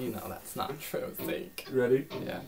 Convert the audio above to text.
You know that's not true, Zeke. Ready? Yeah.